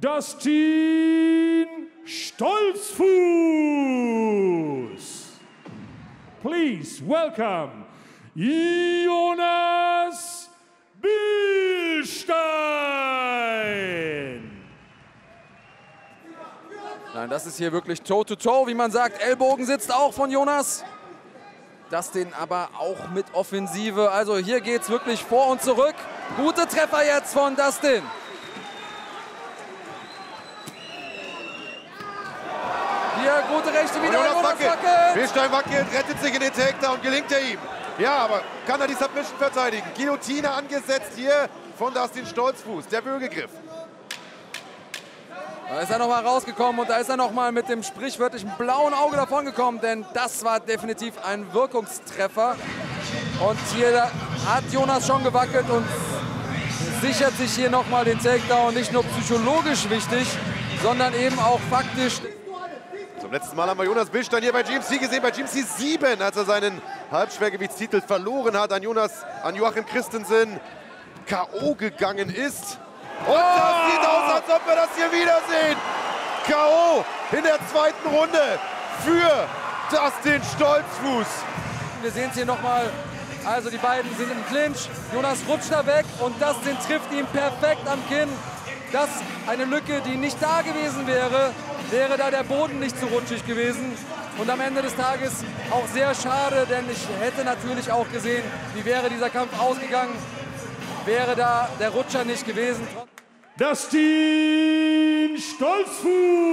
Dustin Stolzfuß. Please welcome Jonas Billstein. Nein, das ist hier wirklich Toe-to-Toe, -toe, wie man sagt. Ellbogen sitzt auch von Jonas. Dustin aber auch mit Offensive. Also hier geht es wirklich vor und zurück. Gute Treffer jetzt von Dustin. Hier gute Rechte wieder. Jonas wackelt. Billstein wackelt, rettet sich in den Takedown. Gelingt er ihm. Ja, aber kann er die Submission verteidigen? Guillotine angesetzt hier von Dustin Stolzfuß. Der Würgegriff. Da ist er noch mal rausgekommen und da ist er noch mal mit dem sprichwörtlichen blauen Auge davon gekommen, denn das war definitiv ein Wirkungstreffer. Und hier hat Jonas schon gewackelt und sichert sich hier noch mal den Takedown. Nicht nur psychologisch wichtig, sondern eben auch faktisch. Zum letzten Mal haben wir Jonas Billstein hier bei GMC gesehen, bei GMC 7, als er seinen Halbschwergewichtstitel verloren hat an Jonas, an Joachim Christensen K.O. gegangen ist. Und oh! das sieht aus, als ob wir das hier wiedersehen. K.O. in der zweiten Runde für Dustin Stolzfuß. Wir sehen es hier nochmal. Also die beiden sind im Clinch. Jonas rutscht da weg und Dustin trifft ihn perfekt am Kinn. Das eine Lücke, die nicht da gewesen wäre, wäre da der Boden nicht so rutschig gewesen. Und am Ende des Tages auch sehr schade, denn ich hätte natürlich auch gesehen, wie wäre dieser Kampf ausgegangen, wäre da der Rutscher nicht gewesen. Dustin Stolzfuß.